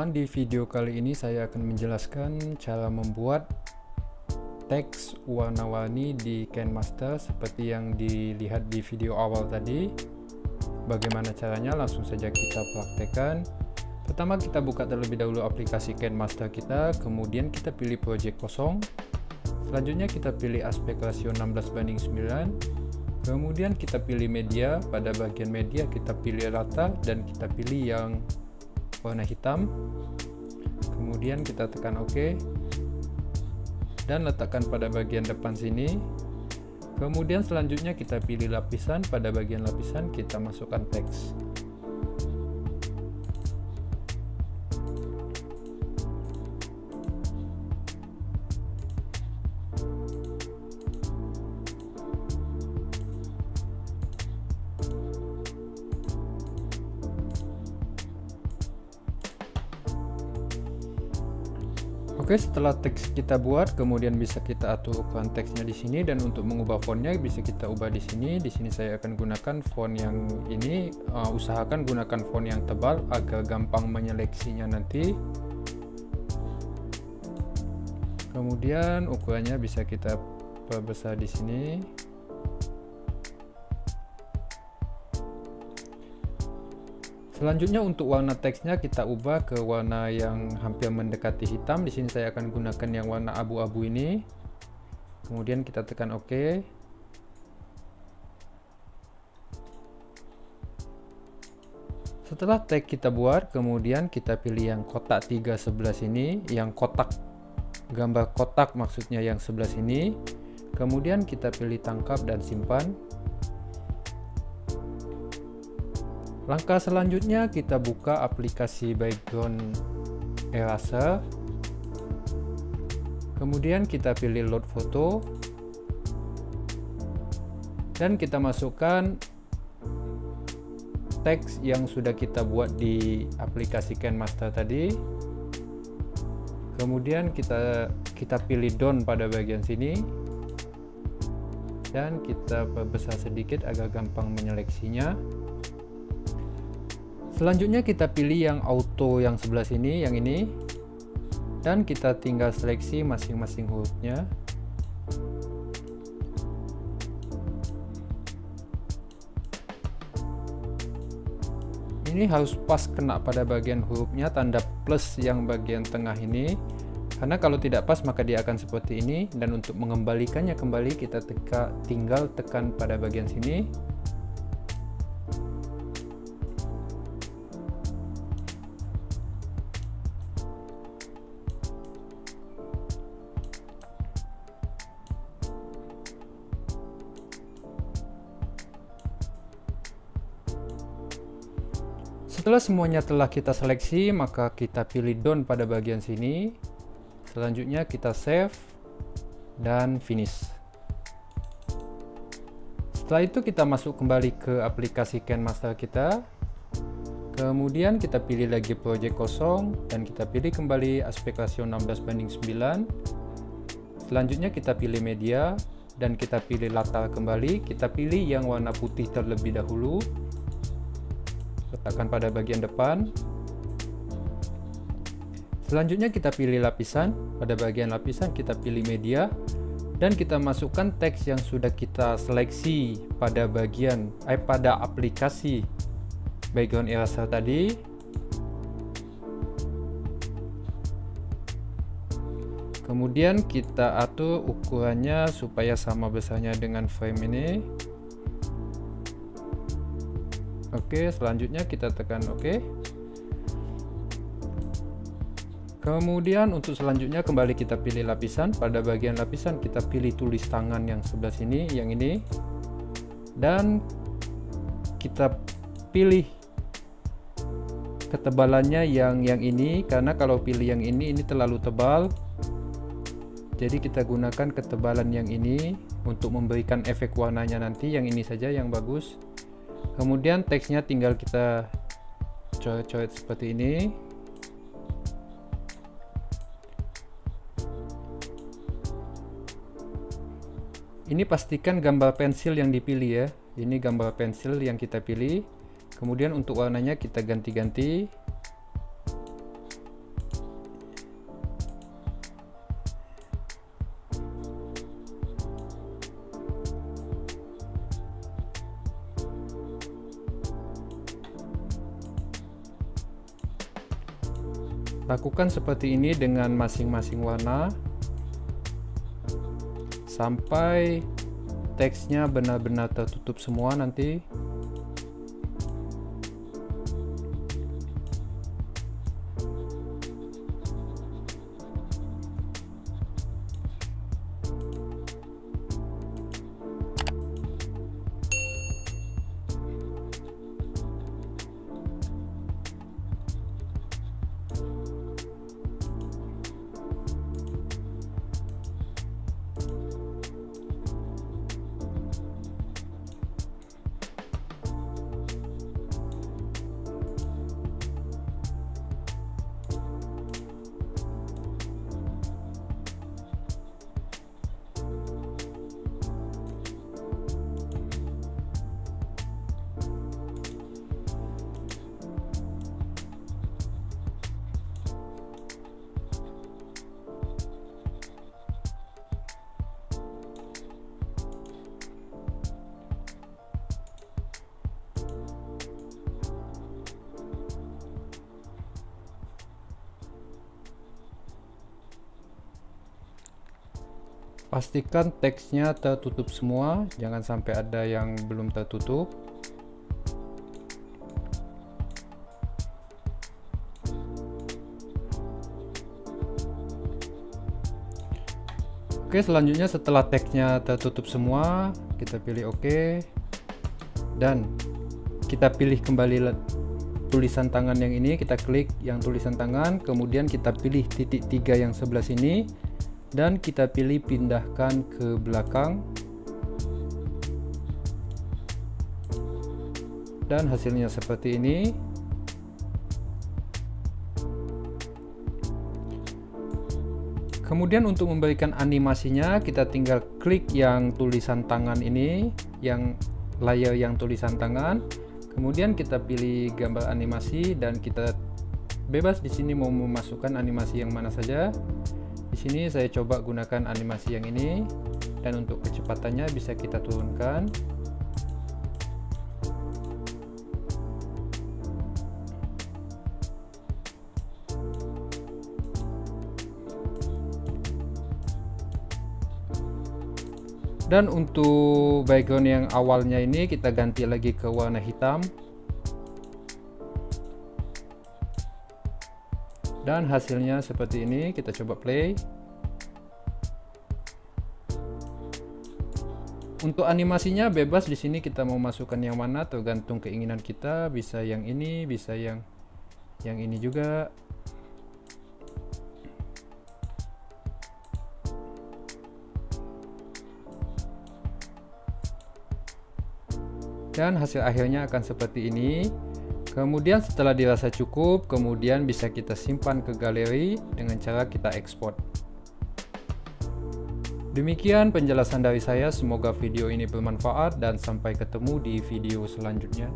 Teman-teman, di video kali ini saya akan menjelaskan cara membuat teks warna-warni di KineMaster seperti yang dilihat di video awal tadi. Bagaimana caranya? Langsung saja kita praktekkan. Pertama kita buka terlebih dahulu aplikasi KineMaster kita, kemudian kita pilih project kosong. Selanjutnya kita pilih aspek rasio 16 banding 9. Kemudian kita pilih media, pada bagian media kita pilih rata dan kita pilih yang warna hitam. Kemudian kita tekan OK. Dan letakkan pada bagian depan sini. Kemudian selanjutnya kita pilih lapisan. Pada bagian lapisan kita masukkan teks Oke, setelah teks kita buat, kemudian bisa kita atur ukuran teksnya di sini dan untuk mengubah fontnya bisa kita ubah di sini. Di sini saya akan gunakan font yang ini. Uh, usahakan gunakan font yang tebal agar gampang menyeleksinya nanti. Kemudian ukurannya bisa kita perbesar di sini. Selanjutnya untuk warna teksnya kita ubah ke warna yang hampir mendekati hitam. Di sini saya akan gunakan yang warna abu-abu ini. Kemudian kita tekan OK. Setelah tag kita buat, kemudian kita pilih yang kotak 3 sebelah sini, yang kotak gambar kotak maksudnya yang sebelah sini. Kemudian kita pilih tangkap dan simpan. Langkah selanjutnya kita buka aplikasi background eraser. Kemudian kita pilih load foto. Dan kita masukkan teks yang sudah kita buat di aplikasi KineMaster tadi. Kemudian kita kita pilih down pada bagian sini. Dan kita perbesar sedikit agar gampang menyeleksinya. Selanjutnya kita pilih yang auto yang sebelah sini, yang ini. Dan kita tinggal seleksi masing-masing hurufnya. Ini harus pas kena pada bagian hurufnya tanda plus yang bagian tengah ini. Karena kalau tidak pas maka dia akan seperti ini dan untuk mengembalikannya kembali kita teka, tinggal tekan pada bagian sini Setelah semuanya telah kita seleksi, maka kita pilih down pada bagian sini. Selanjutnya kita save dan finish. Setelah itu kita masuk kembali ke aplikasi KineMaster kita. Kemudian kita pilih lagi project kosong dan kita pilih kembali aspek rasio 16 banding 9. Selanjutnya kita pilih media dan kita pilih latar kembali. Kita pilih yang warna putih terlebih dahulu letakkan pada bagian depan. Selanjutnya kita pilih lapisan. Pada bagian lapisan kita pilih media. Dan kita masukkan teks yang sudah kita seleksi pada bagian eh, pada aplikasi background eraser tadi. Kemudian kita atur ukurannya supaya sama besarnya dengan frame ini Oke, selanjutnya kita tekan OK. Kemudian untuk selanjutnya kembali kita pilih lapisan. Pada bagian lapisan kita pilih tulis tangan yang sebelah sini, yang ini. Dan kita pilih ketebalannya yang yang ini karena kalau pilih yang ini ini terlalu tebal. Jadi kita gunakan ketebalan yang ini untuk memberikan efek warnanya nanti yang ini saja yang bagus kemudian teksnya tinggal kita coret-coret seperti ini. Ini pastikan gambar pensil yang dipilih ya. Ini gambar pensil yang kita pilih. Kemudian untuk warnanya kita ganti-ganti lakukan seperti ini dengan masing-masing warna. Sampai teksnya benar-benar tertutup semua nanti pastikan teksnya tertutup semua. Jangan sampai ada yang belum tertutup. Oke selanjutnya setelah teksnya tertutup semua kita pilih OK. Dan kita pilih kembali tulisan tangan yang ini. Kita klik yang tulisan tangan. Kemudian kita pilih titik tiga yang sebelah sini dan kita pilih pindahkan ke belakang. Dan hasilnya seperti ini. Kemudian untuk memberikan animasinya kita tinggal klik yang tulisan tangan ini yang layar yang tulisan tangan. Kemudian kita pilih gambar animasi dan kita bebas di sini mau memasukkan animasi yang mana saja di sini saya coba gunakan animasi yang ini dan untuk kecepatannya bisa kita turunkan. Dan untuk background yang awalnya ini kita ganti lagi ke warna hitam dan hasilnya seperti ini kita coba play. Untuk animasinya bebas di sini kita mau masukkan yang mana tergantung keinginan kita. Bisa yang ini bisa yang yang ini juga. Dan hasil akhirnya akan seperti ini Kemudian setelah dirasa cukup, kemudian bisa kita simpan ke galeri dengan cara kita ekspor. Demikian penjelasan dari saya, semoga video ini bermanfaat dan sampai ketemu di video selanjutnya.